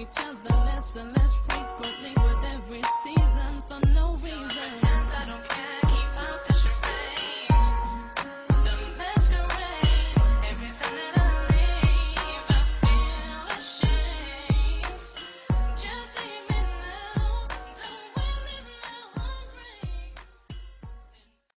each other less and less.